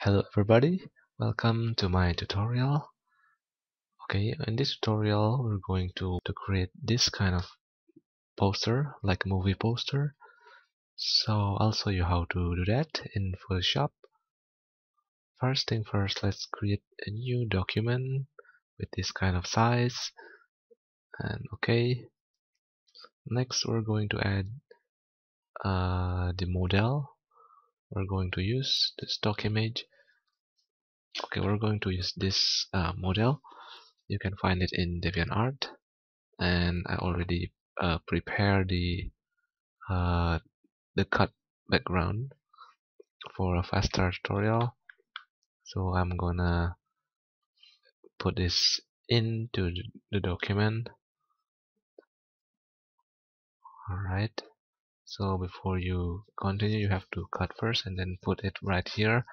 Hello everybody, welcome to my tutorial. Okay, in this tutorial we're going to, to create this kind of poster, like a movie poster. So I'll show you how to do that in Photoshop. First thing first, let's create a new document with this kind of size. And okay, next we're going to add uh, the model. We're going to use the stock image. Okay we're going to use this uh, model. You can find it in DeviantArt. And I already uh, prepared the uh, the cut background for a faster tutorial. So I'm gonna put this into the document. Alright so before you continue you have to cut first and then put it right here.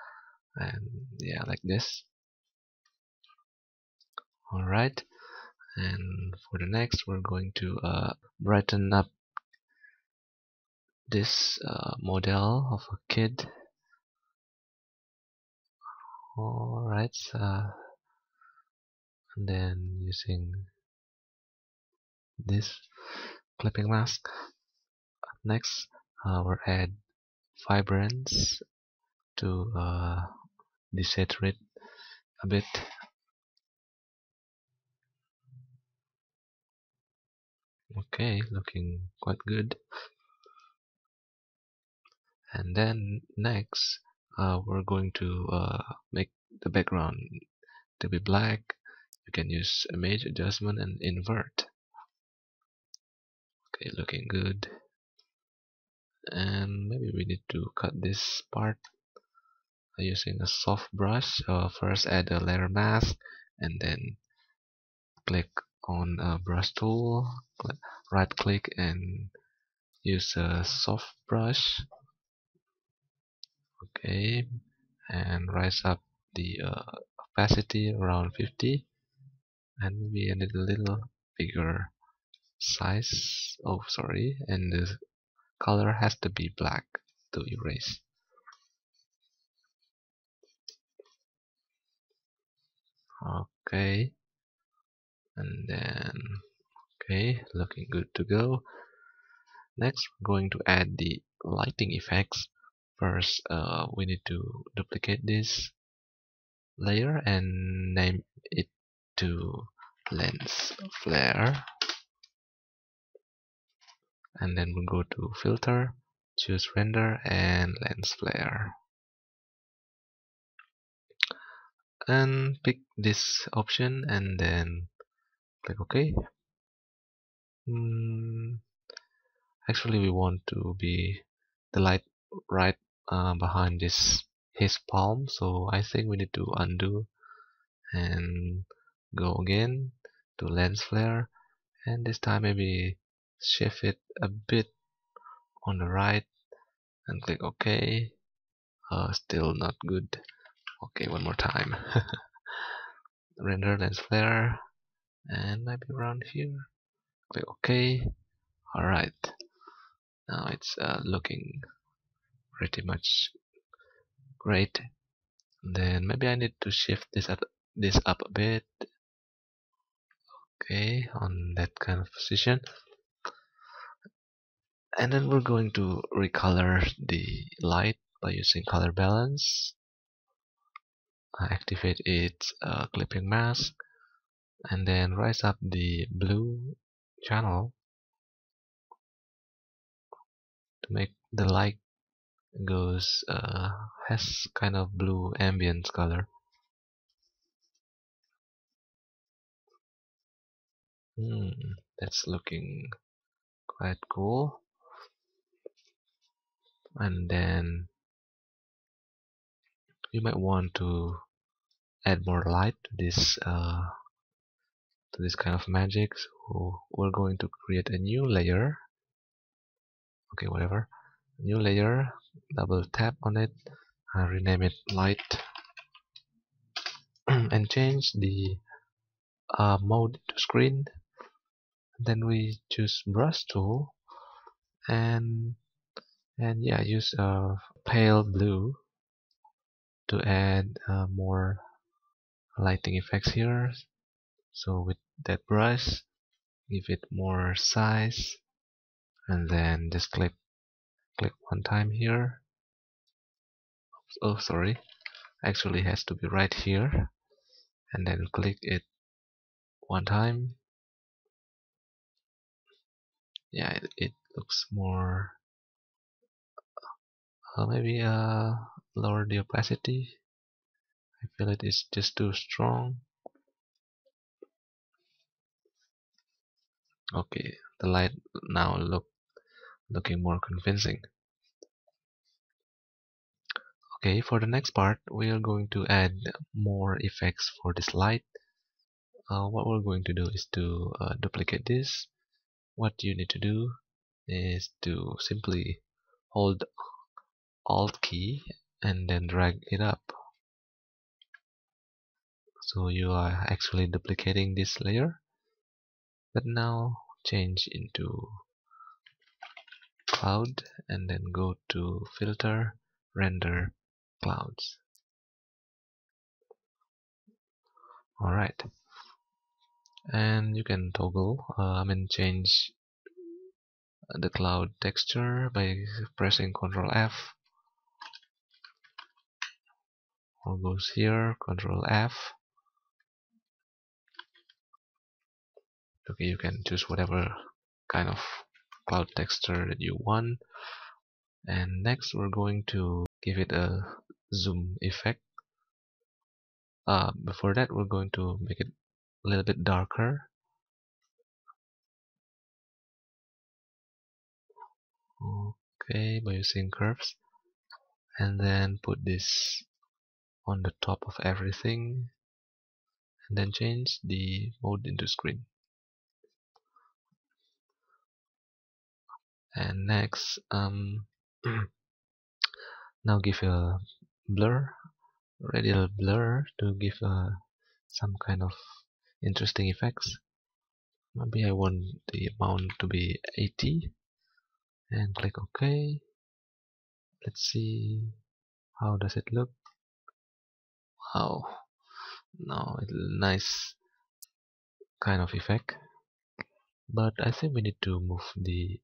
And yeah like this. Alright and for the next we're going to uh, brighten up this uh, model of a kid. Alright uh, and then using this clipping mask next uh, we'll add vibrance to uh, desaturate a bit. Okay looking quite good. And then next uh, we're going to uh, make the background to be black. You can use image adjustment and invert. Okay looking good and maybe we need to cut this part. Using a soft brush. Uh, first add a layer mask and then click on a brush tool. Right click and use a soft brush. Okay. And rise up the uh, opacity around 50 and we maybe a little bigger size. Oh sorry. And the color has to be black to erase. Okay. And then okay looking good to go. Next we're going to add the lighting effects. First uh, we need to duplicate this layer and name it to lens flare and then we'll go to filter choose render and lens flare. And pick this option and then click OK. Mm, actually we want to be the light right uh, behind this his palm. So I think we need to undo and go again to lens flare. And this time maybe shift it a bit on the right and click OK. Uh, still not good. Okay one more time. Render lens flare and maybe around here. Click OK. Alright now it's uh, looking pretty much great. Then maybe I need to shift this up this up a bit. Okay on that kind of position and then we're going to recolor the light by using color balance. Activate its uh, clipping mask and then rise up the blue channel to make the light goes uh, has kind of blue ambient color. Hmm, that's looking quite cool and then you might want to add more light to this uh, to this kind of magic. So we're going to create a new layer. Okay whatever. New layer double tap on it rename it light. And change the uh, mode to screen. Then we choose brush tool and and yeah use a pale blue to add uh, more lighting effects here. So with that brush give it more size and then just click click one time here. Oh sorry. Actually has to be right here and then click it one time. Yeah it, it looks more uh, maybe uh, lower the opacity. I feel it is just too strong. Okay the light now look looking more convincing. Okay for the next part we are going to add more effects for this light. Uh, what we're going to do is to uh, duplicate this. What you need to do is to simply hold alt key and then drag it up. So you are actually duplicating this layer but now change into cloud and then go to filter render clouds. Alright and you can toggle uh, I mean change the cloud texture by pressing ctrl F or goes here control F. Okay you can choose whatever kind of cloud texture that you want. And next we're going to give it a zoom effect. Uh, before that we're going to make it a little bit darker. Okay by using curves. And then put this on the top of everything and then change the mode into screen. And next um, now give a blur radial blur to give uh, some kind of interesting effects. Maybe I want the amount to be 80 and click OK. Let's see how does it look wow no nice kind of effect. But I think we need to move the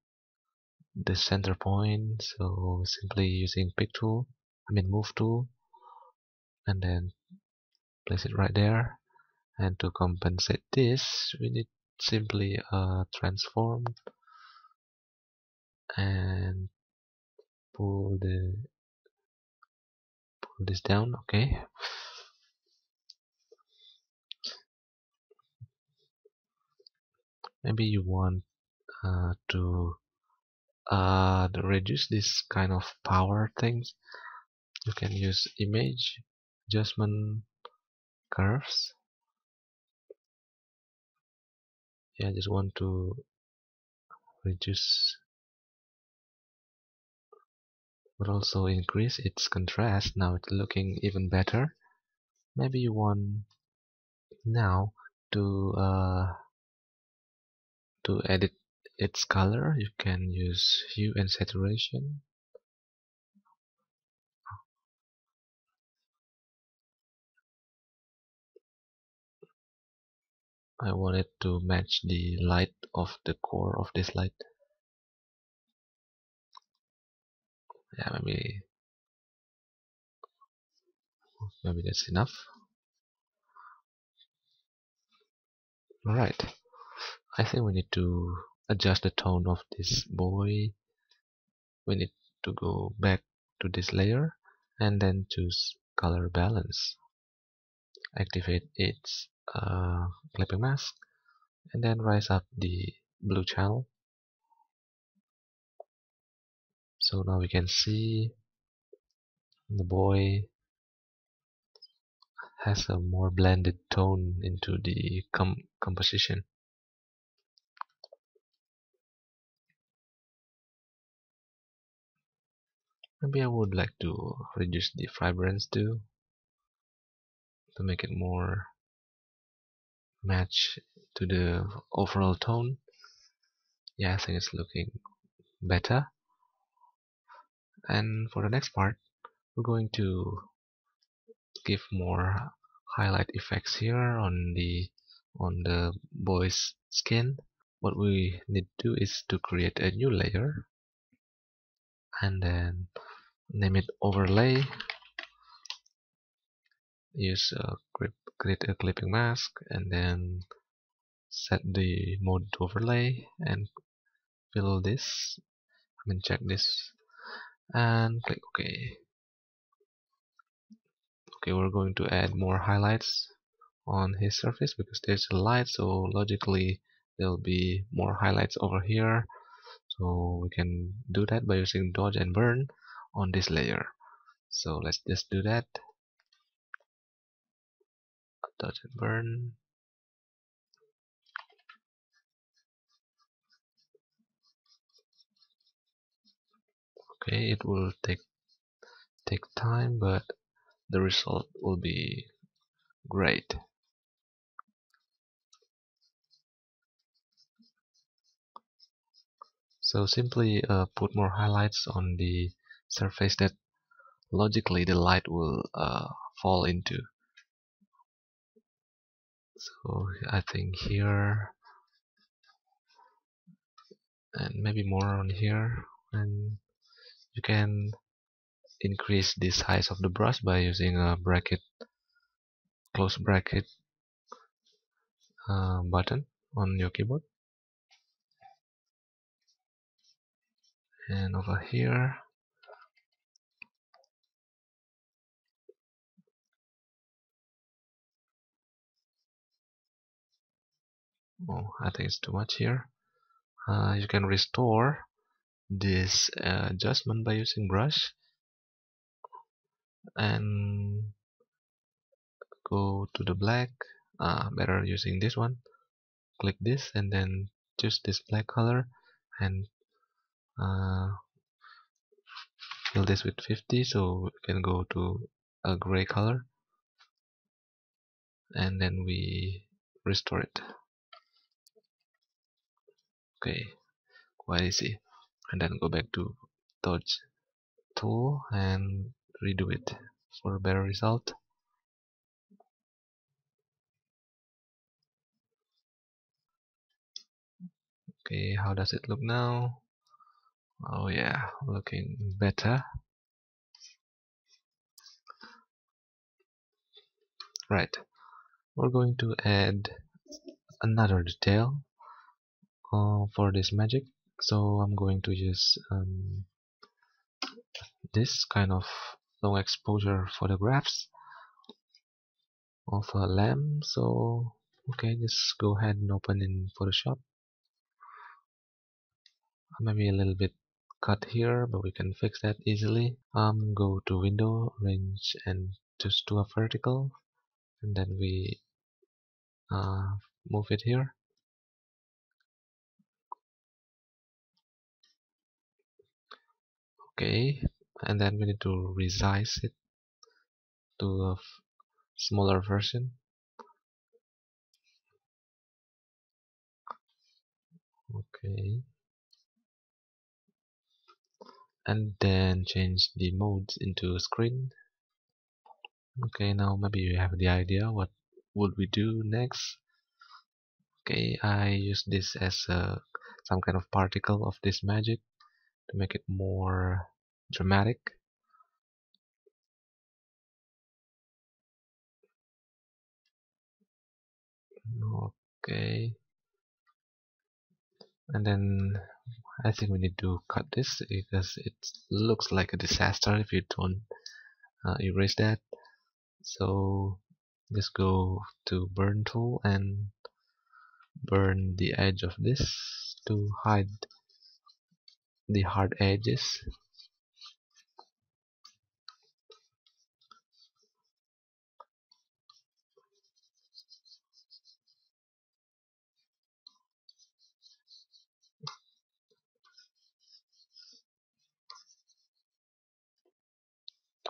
the center point. So simply using pick tool I mean move tool and then place it right there. And to compensate this we need simply uh, transform and pull the pull this down okay maybe you want uh, to uh, reduce this kind of power things. You can use image adjustment curves. Yeah I just want to reduce but also increase its contrast. Now it's looking even better. Maybe you want now to uh, to edit its color you can use hue and saturation. I want it to match the light of the core of this light. Yeah maybe maybe that's enough. Alright I think we need to adjust the tone of this boy. We need to go back to this layer and then choose color balance. Activate its uh, clipping mask and then rise up the blue channel. So now we can see the boy has a more blended tone into the com composition maybe I would like to reduce the vibrance too to make it more match to the overall tone. Yeah I think it's looking better. And for the next part we're going to give more highlight effects here on the on the boy's skin. What we need to do is to create a new layer. And then name it overlay. Use a grip, create a clipping mask and then set the mode to overlay and fill this. I mean check this. And click OK. Okay we're going to add more highlights on his surface because there's a light so logically there'll be more highlights over here. So we can do that by using dodge and burn on this layer. So let's just do that. Dodge and burn. Okay it will take take time but the result will be great. So simply uh, put more highlights on the surface that logically the light will uh, fall into. So I think here and maybe more on here and you can increase the size of the brush by using a bracket close bracket uh, button on your keyboard. And over here oh I think it's too much here. Uh, you can restore this uh, adjustment by using brush and go to the black. Uh, better using this one. Click this and then choose this black color and uh, fill this with 50 so we can go to a gray color and then we restore it okay quite easy and then go back to dodge tool and redo it for a better result. Okay how does it look now? Oh yeah looking better. Right we're going to add another detail uh, for this magic. So I'm going to use um, this kind of long exposure photographs of a lamb. So okay just go ahead and open in Photoshop. Maybe a little bit cut here but we can fix that easily. Um go to window range and just do a vertical and then we uh, move it here okay and then we need to resize it to a smaller version. Okay. And then change the modes into a screen. Okay now maybe you have the idea what would we do next. Okay I use this as a, some kind of particle of this magic to make it more dramatic? Okay. And then I think we need to cut this because it looks like a disaster if you don't uh, erase that. So just go to burn tool and burn the edge of this to hide the hard edges.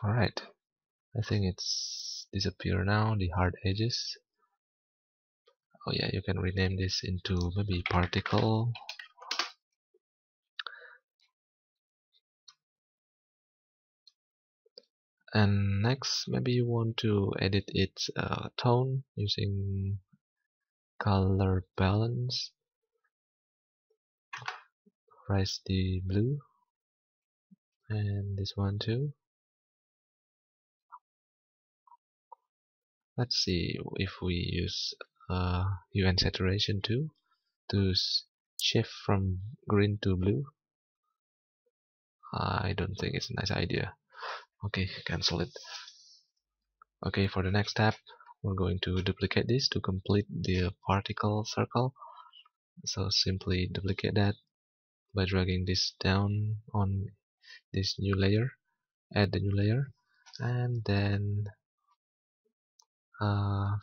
Alright I think it's disappear now the hard edges. Oh yeah you can rename this into maybe particle and next maybe you want to edit its uh, tone using color balance. Raise the blue. And this one too. Let's see if we use uh, and saturation too to shift from green to blue. I don't think it's a nice idea okay cancel it. Okay for the next step we're going to duplicate this to complete the particle circle. So simply duplicate that by dragging this down on this new layer add the new layer and then uh,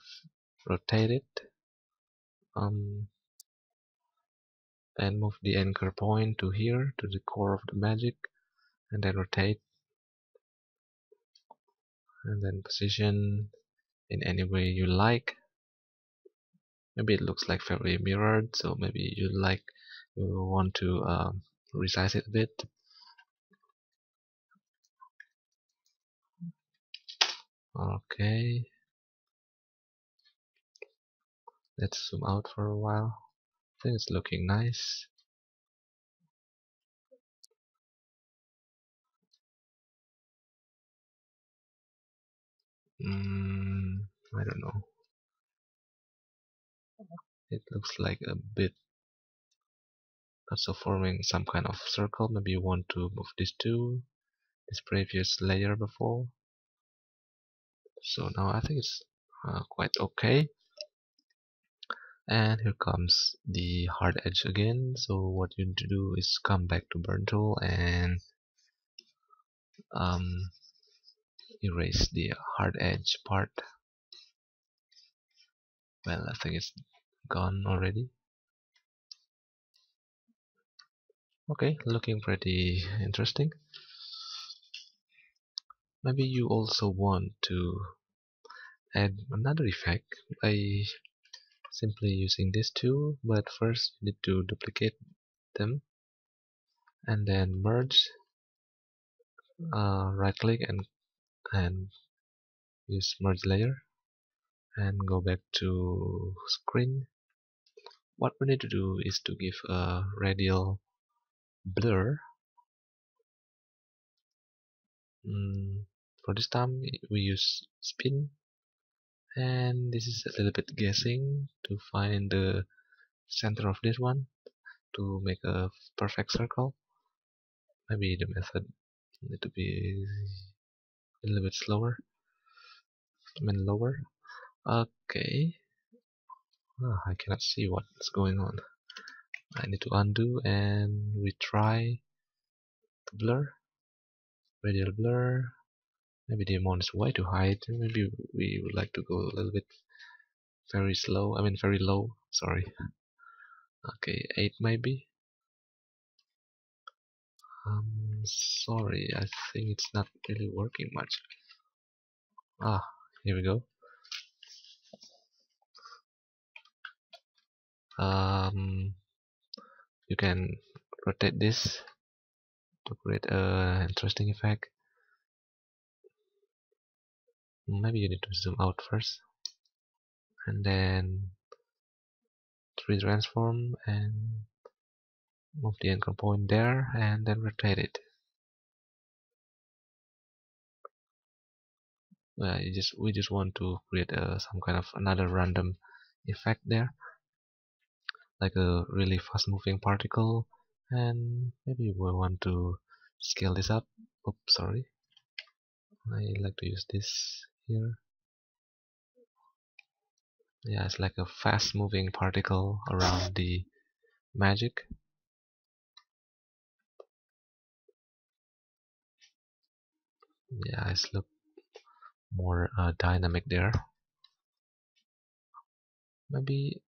rotate it um, and move the anchor point to here to the core of the magic and then rotate and then position in any way you like. Maybe it looks like very mirrored so maybe you like you want to um, resize it a bit. Okay. Let's zoom out for a while. I think it's looking nice mm, I don't know. It looks like a bit also forming some kind of circle. Maybe you want to move this to this previous layer before. So now I think it's uh, quite okay. And here comes the hard edge again. So what you need to do is come back to burn tool and um, erase the hard edge part. Well I think it's gone already. Okay looking pretty interesting. Maybe you also want to add another effect by simply using these two but first you need to duplicate them and then merge uh, right click and and use merge layer and go back to screen. What we need to do is to give a radial blur. Mm, for this time we use spin. And this is a little bit guessing to find the center of this one to make a perfect circle. Maybe the method need to be a little bit slower. I mean lower. Okay. Oh, I cannot see what's going on. I need to undo and retry the blur. Radial blur. Maybe the amount is way too high maybe we would like to go a little bit very slow. I mean very low. Sorry. Okay 8 maybe um sorry I think it's not really working much. Ah here we go. Um you can rotate this to create a interesting effect. Maybe you need to zoom out first and then free transform and move the anchor point there and then rotate it. Well, just we just want to create uh, some kind of another random effect there. Like a really fast moving particle. And maybe we want to scale this up. Oops sorry. I like to use this here. Yeah it's like a fast moving particle around the magic yeah it's look more uh, dynamic there. Maybe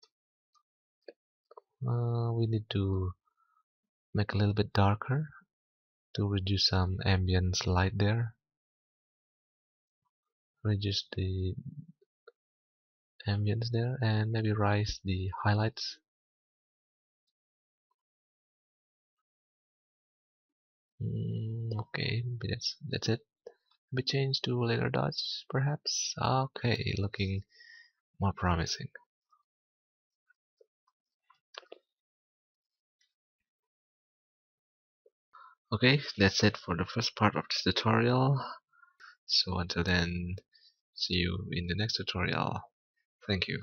uh, we need to make a little bit darker to reduce some ambient light there. Reduce the ambience there and maybe rise the highlights. Mm, okay that's that's it be changed to later dots perhaps? Okay looking more promising. Okay that's it for the first part of this tutorial. So until then see you in the next tutorial. Thank you